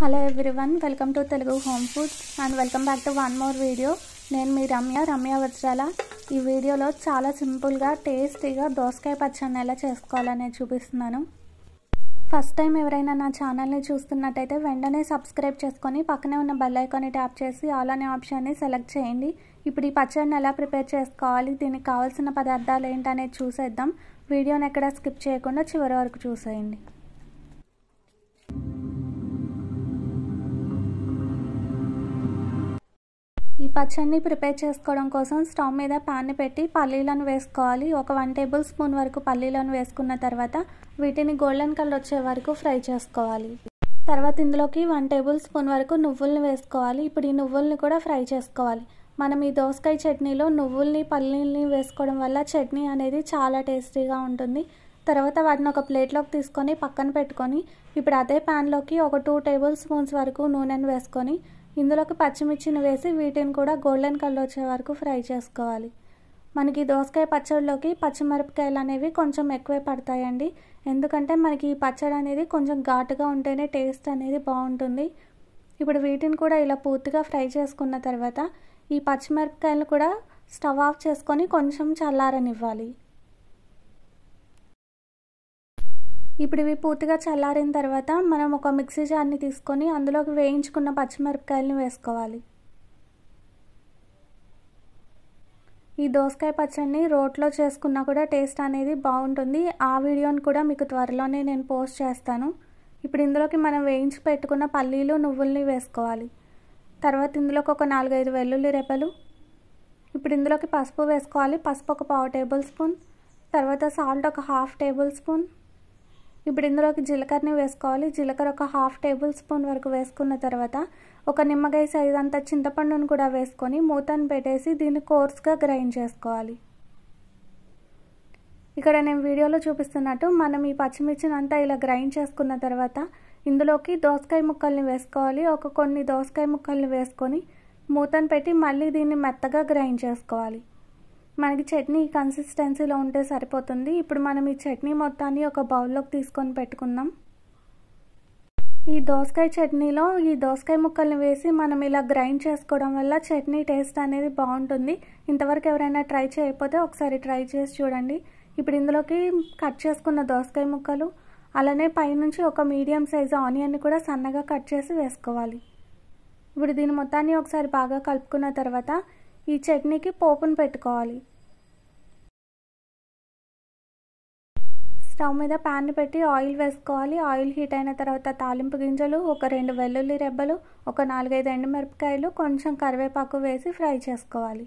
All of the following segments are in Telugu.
Hello everyone welcome to Telugu home food and welcome back to one more video నేను మీ రమ్య రమ్య వజ్రాల. ఈ వీడియోలో చాలా సింపుల్గా టేస్టీగా దోసకాయ పచ్చడిని ఎలా చేసుకోవాలనేది చూపిస్తున్నాను. ఫస్ట్ టైం ఎవరైనా నా ఛానల్ని చూస్తున్నట్టయితే వెంటనే సబ్స్క్రైబ్ చేసుకొని పక్కనే ఉన్న బెల్ ఐకాన్ని ట్యాప్ చేసి ఆల్ అనే ఆప్షన్ని సెలెక్ట్ చేయండి. ఇప్పుడు ఈ పచ్చడిని ఎలా ప్రిపేర్ చేసుకోవాలి దీనికి కావాల్సిన పదార్థాలు ఏంటనేది చూసేద్దాం. వీడియోని ఎక్కడ స్కిప్ చేయకుండా చివరి వరకు చూసేయండి. పచ్చడిని ప్రిపేర్ చేసుకోవడం కోసం స్టవ్ మీద ప్యాన్ని పెట్టి పల్లీలను వేసుకోవాలి. ఒక వన్ టేబుల్ స్పూన్ వరకు పల్లీలను వేసుకున్న తర్వాత వీటిని గోల్డెన్ కలర్ వచ్చే వరకు ఫ్రై చేసుకోవాలి. తర్వాత ఇందులోకి వన్ టేబుల్ స్పూన్ వరకు నువ్వుల్ని వేసుకోవాలి. ఇప్పుడు ఈ నువ్వుల్ని కూడా ఫ్రై చేసుకోవాలి. మనం ఈ దోసకాయ చట్నీలో నువ్వుల్ని పల్లీల్ని వేసుకోవడం వల్ల చట్నీ అనేది చాలా టేస్టీగా ఉంటుంది. తర్వాత వాటిని ఒక ప్లేట్లోకి తీసుకొని పక్కన పెట్టుకొని ఇప్పుడు అదే ప్యాన్లోకి ఒక టూ టేబుల్ స్పూన్స్ వరకు నూనెను వేసుకొని ఇందులోకి పచ్చిమిర్చిని వేసి వీటిని కూడా గోల్డెన్ కలర్ వచ్చే వరకు ఫ్రై చేసుకోవాలి. మనకి దోసకాయ పచ్చడిలోకి పచ్చిమిరపకాయలు అనేవి కొంచెం ఎక్కువే పడతాయండి. ఎందుకంటే మనకి ఈ పచ్చడి అనేది కొంచెం ఘాటుగా ఉంటేనే టేస్ట్ అనేది బాగుంటుంది. ఇప్పుడు వీటిని కూడా ఇలా పూర్తిగా ఫ్రై చేసుకున్న తర్వాత ఈ పచ్చిమిరపకాయలు కూడా స్టవ్ ఆఫ్ చేసుకొని కొంచెం చల్లారనివ్వాలి. ఇప్పుడు ఇవి పూర్తిగా చల్లారిన తర్వాత మనం ఒక మిక్సీ జార్ని తీసుకొని అందులోకి వేయించుకున్న పచ్చిమిరపకాయలని వేసుకోవాలి. ఈ దోసకాయ పచ్చడిని రోట్లో చేసుకున్నా కూడా టేస్ట్ అనేది బాగుంటుంది. ఆ వీడియోని కూడా మీకు త్వరలోనే నేను పోస్ట్ చేస్తాను. ఇప్పుడు ఇందులోకి మనం వేయించి పెట్టుకున్న పల్లీలు నువ్వుల్ని వేసుకోవాలి. తర్వాత ఇందులోకి ఒక నాలుగైదు వెల్లుల్లి రెప్పలు ఇప్పుడు ఇందులోకి పసుపు వేసుకోవాలి. పసుపు ఒక పావు టేబుల్ స్పూన్. తర్వాత సాల్ట్ ఒక హాఫ్ టేబుల్ స్పూన్. ఇప్పుడు ఇందులోకి జీలకర్రని వేసుకోవాలి. జీలకర్ర ఒక హాఫ్ టేబుల్ స్పూన్ వరకు వేసుకున్న తర్వాత ఒక నిమ్మకాయ సైజ్ అంత చింతపండును కూడా వేసుకొని మూతను పెట్టేసి దీన్ని కోర్స్గా గ్రైండ్ చేసుకోవాలి. ఇక్కడ నేను వీడియోలో చూపిస్తున్నట్టు మనం ఈ పచ్చిమిర్చిని అంతా ఇలా గ్రైండ్ చేసుకున్న తర్వాత ఇందులోకి దోసకాయ ముక్కల్ని వేసుకోవాలి. ఒక కొన్ని దోసకాయ ముక్కల్ని వేసుకొని మూతను పెట్టి మళ్ళీ దీన్ని మెత్తగా గ్రైండ్ చేసుకోవాలి. మనకి చట్నీ కన్సిస్టెన్సీలో ఉంటే సరిపోతుంది. ఇప్పుడు మనం ఈ చట్నీ మొత్తాన్ని ఒక బౌల్లోకి తీసుకొని పెట్టుకుందాం. ఈ దోసకాయ చట్నీలో ఈ దోసకాయ ముక్కల్ని వేసి మనం ఇలా గ్రైండ్ చేసుకోవడం వల్ల చట్నీ టేస్ట్ అనేది బాగుంటుంది. ఇంతవరకు ఎవరైనా ట్రై చేయకపోతే ఒకసారి ట్రై చేసి చూడండి. ఇప్పుడు ఇందులోకి కట్ చేసుకున్న దోసకాయ ముక్కలు అలానే పైనుంచి ఒక మీడియం సైజు ఆనియన్ని కూడా సన్నగా కట్ చేసి వేసుకోవాలి. ఇప్పుడు దీని మొత్తాన్ని ఒకసారి బాగా కలుపుకున్న తర్వాత ఈ చట్నీకి పోపును పెట్టుకోవాలి. స్టవ్ మీద ప్యాన్ పెట్టి ఆయిల్ వేసుకోవాలి. ఆయిల్ హీట్ అయిన తర్వాత తాలింపు గింజలు ఒక రెండు వెల్లుల్లి రెబ్బలు ఒక నాలుగైదు ఎండుమిరపకాయలు కొంచెం కరివేపాకు వేసి ఫ్రై చేసుకోవాలి.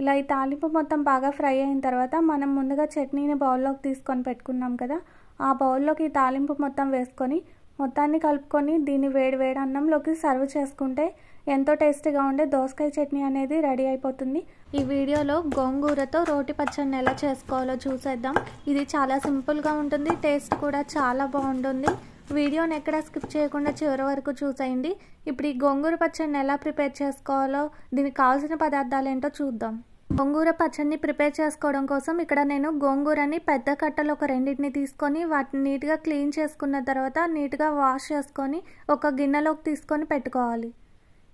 ఇలా ఈ తాలింపు మొత్తం బాగా ఫ్రై అయిన తర్వాత మనం ముందుగా చట్నీని బౌల్లోకి తీసుకొని పెట్టుకున్నాం కదా ఆ బౌల్లోకి ఈ తాలింపు మొత్తం వేసుకొని మొత్తాన్ని కలుపుకొని దీన్ని వేడి వేడి అన్నంలోకి సర్వ్ చేసుకుంటే ఎంతో టేస్టీగా ఉండే దోసకాయ చట్నీ అనేది రెడీ అయిపోతుంది. ఈ వీడియోలో గోంగూరతో రోటి పచ్చడిని ఎలా చేసుకోవాలో చూసేద్దాం. ఇది చాలా సింపుల్గా ఉంటుంది టేస్ట్ కూడా చాలా బాగుంటుంది. వీడియోని ఎక్కడ స్కిప్ చేయకుండా చివరి వరకు చూసేయండి. ఇప్పుడు ఈ గోంగూర పచ్చడిని ఎలా ప్రిపేర్ చేసుకోవాలో దీనికి కావాల్సిన పదార్థాలు ఏంటో చూద్దాం. గోంగూర పచ్చడిని ప్రిపేర్ చేసుకోవడం కోసం ఇక్కడ నేను గోంగూరని పెద్ద కట్టలు ఒక రెండింటిని తీసుకొని వాటిని నీట్గా క్లీన్ చేసుకున్న తర్వాత నీట్గా వాష్ చేసుకొని ఒక గిన్నెలోకి తీసుకొని పెట్టుకోవాలి.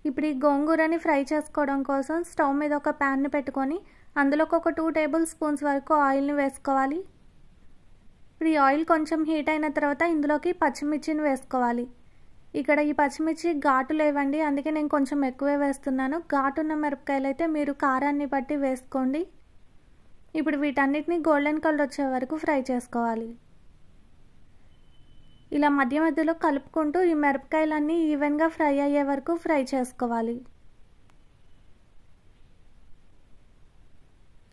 ఇప్పుడు ఈ గోంగూరని ఫ్రై చేసుకోవడం కోసం స్టవ్ మీద ఒక ప్యాన్ని పెట్టుకొని అందులోకి ఒక టూ టేబుల్ స్పూన్స్ వరకు ఆయిల్ని వేసుకోవాలి. ఇప్పుడు ఈ ఆయిల్ కొంచెం హీట్ అయిన తర్వాత ఇందులోకి పచ్చిమిర్చిని వేసుకోవాలి. ఇక్కడ ఈ పచ్చిమిర్చి ఘాటు లేవండి అందుకే నేను కొంచెం ఎక్కువే వేస్తున్నాను. ఘాటున్న మిరపకాయలు అయితే మీరు కారాన్ని బట్టి వేసుకోండి. ఇప్పుడు వీటన్నిటిని గోల్డెన్ కలర్ వచ్చే వరకు ఫ్రై చేసుకోవాలి. ఇలా మధ్య మధ్యలో కలుపుకుంటూ ఈ మిరపకాయలన్నీ ఈవెన్గా ఫ్రై అయ్యే వరకు ఫ్రై చేసుకోవాలి.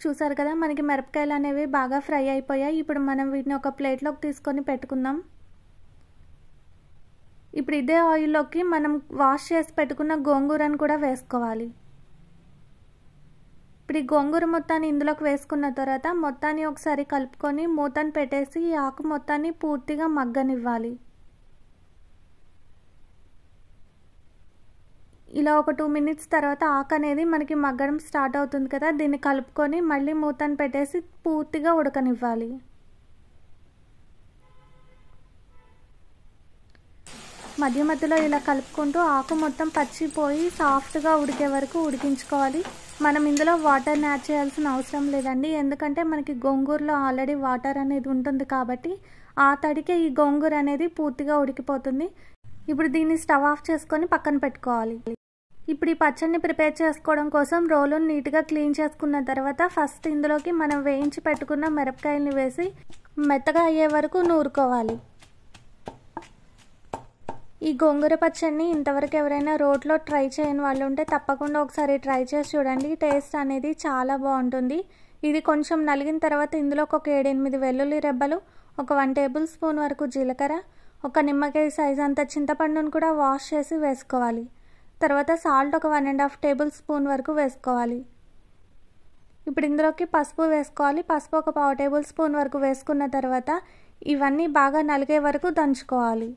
చూసారు కదా మనకి మిరపకాయలు అనేవి బాగా ఫ్రై అయిపోయాయి. ఇప్పుడు మనం వీటిని ఒక ప్లేట్లోకి తీసుకొని పెట్టుకుందాం. ఇప్పుడు ఇదే ఆయిల్లోకి మనం వాష్ చేసి పెట్టుకున్న గోంగూరను కూడా వేసుకోవాలి. ఇప్పుడు ఈ గోంగూర మొత్తాన్ని ఇందులోకి వేసుకున్న తర్వాత మొత్తాన్ని ఒకసారి కలుపుకొని మూతను పెట్టేసి ఈ ఆకు మొత్తాన్ని పూర్తిగా మగ్గనివ్వాలి. ఇలా ఒక టూ మినిట్స్ తర్వాత ఆకు అనేది మనకి మగ్గడం స్టార్ట్ అవుతుంది కదా దీన్ని కలుపుకొని మళ్ళీ మూతను పెట్టేసి పూర్తిగా ఉడకనివ్వాలి. మధ్య మధ్యలో ఇలా కలుపుకుంటూ ఆకు మొత్తం పచ్చిపోయి సాఫ్ట్గా ఉడికే వరకు ఉడికించుకోవాలి. మనం ఇందులో వాటర్ని యాడ్ చేయాల్సిన అవసరం లేదండి. ఎందుకంటే మనకి గోంగూరలో ఆల్రెడీ వాటర్ అనేది ఉంటుంది కాబట్టి ఆ తడికే ఈ గోంగూర అనేది పూర్తిగా ఉడికిపోతుంది. ఇప్పుడు దీన్ని స్టవ్ ఆఫ్ చేసుకొని పక్కన పెట్టుకోవాలి. ఇప్పుడు ఈ పచ్చడిని ప్రిపేర్ చేసుకోవడం కోసం రోలుని నీట్గా క్లీన్ చేసుకున్న తర్వాత ఫస్ట్ ఇందులోకి మనం వేయించి పెట్టుకున్న మిరపకాయల్ని వేసి మెత్తగా అయ్యే వరకు నూరుకోవాలి. ఈ గోంగూర పచ్చడిని ఇంతవరకు ఎవరైనా రోట్లో ట్రై చేయని వాళ్ళు ఉంటే తప్పకుండా ఒకసారి ట్రై చేసి చూడండి. టేస్ట్ అనేది చాలా బాగుంటుంది. ఇది కొంచెం నలిగిన తర్వాత ఇందులోకి ఒక ఏడెనిమిది వెల్లుల్లి రెబ్బలు ఒక వన్ టేబుల్ స్పూన్ వరకు జీలకర్ర ఒక నిమ్మకాయ సైజ్ అంత చింతపండును కూడా వాష్ చేసి వేసుకోవాలి. తర్వాత సాల్ట్ ఒక one and half table spoon వరకు వేసుకోవాలి. ఇప్పుడు ఇందులోకి పసుపు వేసుకోవాలి. పసుపు ఒక పావు టేబుల్ స్పూన్ వరకు వేసుకున్న తర్వాత ఇవన్నీ బాగా నలిగే వరకు దంచుకోవాలి.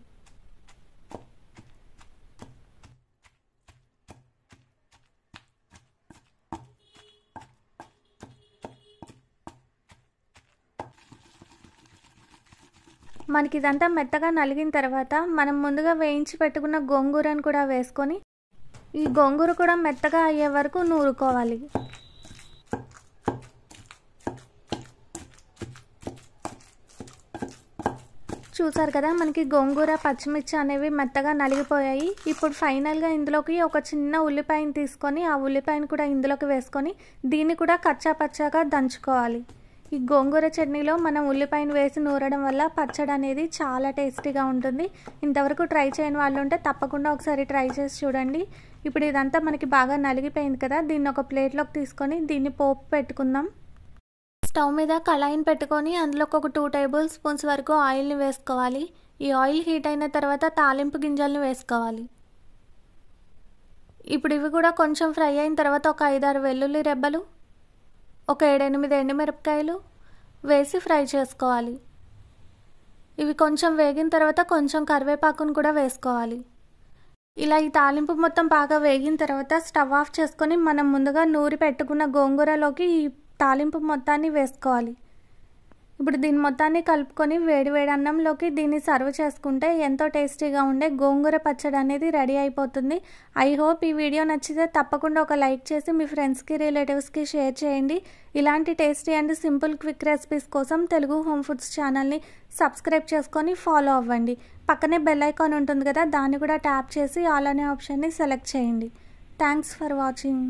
మనకి ఇదంతా మెత్తగా నలిగిన తర్వాత మనం ముందుగా వేయించి పెట్టుకున్న గోంగూరను కూడా వేసుకొని ఈ గోంగూర కూడా మెత్తగా అయ్యే వరకు నూరుకోవాలి. చూసారు కదా మనకి గోంగూర పచ్చిమిర్చి అనేవి మెత్తగా నలిగిపోయాయి. ఇప్పుడు ఫైనల్గా ఇందులోకి ఒక చిన్న ఉల్లిపాయను తీసుకొని ఆ ఉల్లిపాయను కూడా ఇందులోకి వేసుకొని దీన్ని కూడా కచ్చా పచ్చాగా దంచుకోవాలి. ఈ గోంగూర చట్నీలో మనం ఉల్లిపాయను వేసి నూరడం వల్ల పచ్చడి అనేది చాలా టేస్టీగా ఉంటుంది. ఇంతవరకు ట్రై చేయని వాళ్ళు ఉంటే తప్పకుండా ఒకసారి ట్రై చేసి చూడండి. ఇప్పుడు ఇదంతా మనకి బాగా నలిగిపోయింది కదా దీన్ని ఒక ప్లేట్లోకి తీసుకొని దీన్ని పోపు పెట్టుకుందాం. స్టవ్ మీద కళాయిని పెట్టుకొని అందులోకి ఒక టూ టేబుల్ స్పూన్స్ వరకు ఆయిల్ని వేసుకోవాలి. ఈ ఆయిల్ హీట్ అయిన తర్వాత తాలింపు గింజల్ని వేసుకోవాలి. ఇప్పుడు ఇవి కూడా కొంచెం ఫ్రై అయిన తర్వాత ఒక ఐదారు వెల్లుల్లి రెబ్బలు ఒక ఏడెనిమిది ఎండుమిరపకాయలు వేసి ఫ్రై చేసుకోవాలి. ఇవి కొంచెం వేగిన తర్వాత కొంచెం కరివేపాకును కూడా వేసుకోవాలి. ఇలా ఈ తాలింపు మొత్తం బాగా వేగిన తర్వాత స్టవ్ ఆఫ్ చేసుకొని మనం ముందుగా నూరి పెట్టుకున్న గోంగూరలోకి ఈ తాలింపు మొత్తాన్ని వేసుకోవాలి. ఇప్పుడు దీని మొత్తాన్ని కలుపుకొని వేడివేడి అన్నంలోకి దీన్ని సర్వ్ చేసుకుంటే ఎంతో టేస్టీగా ఉండే గోంగూర పచ్చడి అనేది రెడీ అయిపోతుంది. ఐ హోప్ ఈ వీడియో నచ్చితే తప్పకుండా ఒక లైక్ చేసి మీ ఫ్రెండ్స్కి రిలేటివ్స్కి షేర్ చేయండి. ఇలాంటి tasty and simple quick recipes కోసం తెలుగు హోమ్ ఫుడ్స్ ఛానల్ని సబ్స్క్రైబ్ చేసుకొని ఫాలో అవ్వండి. పక్కనే బెల్ ఐకాన్ ఉంటుంది కదా దాన్ని కూడా ట్యాప్ చేసి ఆల్ అనే ఆప్షన్ని సెలెక్ట్ చేయండి. Thanks for watching.